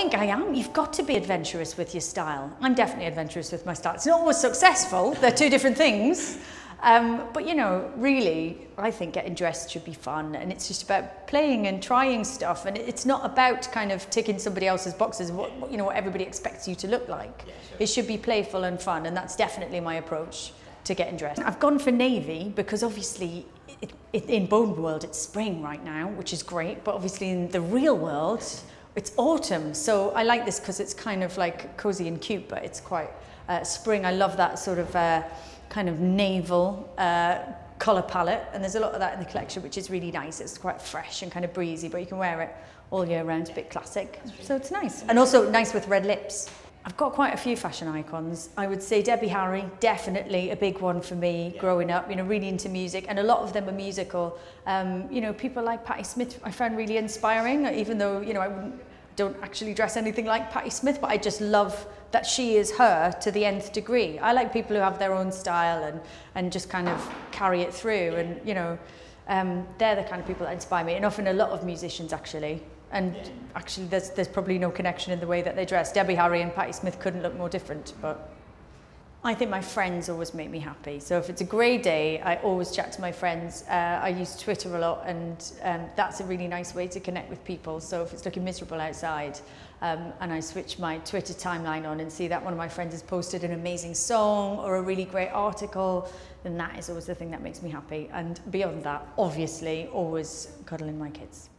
think I am. You've got to be adventurous with your style. I'm definitely adventurous with my style. It's not always successful. They're two different things. Um, but you know, really, I think getting dressed should be fun, and it's just about playing and trying stuff. And it's not about kind of ticking somebody else's boxes. What you know, what everybody expects you to look like. Yeah, sure. It should be playful and fun, and that's definitely my approach to getting dressed. I've gone for navy because obviously it, it, in Boden World it's spring right now, which is great, but obviously in the real world it's autumn. So I like this because it's kind of like cozy and cute, but it's quite uh, spring. I love that sort of uh, kind of naval uh, colour palette, and there's a lot of that in the collection, which is really nice. It's quite fresh and kind of breezy, but you can wear it all year round. It's a bit classic, so it's nice. And also nice with red lips. I've got quite a few fashion icons. I would say Debbie Harry, definitely a big one for me yeah. growing up, you know, really into music, and a lot of them are musical. Um, you know, people like Patti Smith I found really inspiring, even though, you know, I don't actually dress anything like Patti Smith, but I just love that she is her to the nth degree. I like people who have their own style and, and just kind of carry it through, and, you know, um, they're the kind of people that inspire me, and often a lot of musicians actually. And actually, there's, there's probably no connection in the way that they dress. Debbie Harry and Patti Smith couldn't look more different, but I think my friends always make me happy. So if it's a grey day, I always chat to my friends. Uh, I use Twitter a lot, and um, that's a really nice way to connect with people. So if it's looking miserable outside, um, and I switch my Twitter timeline on and see that one of my friends has posted an amazing song or a really great article, then that is always the thing that makes me happy. And beyond that, obviously, always cuddling my kids.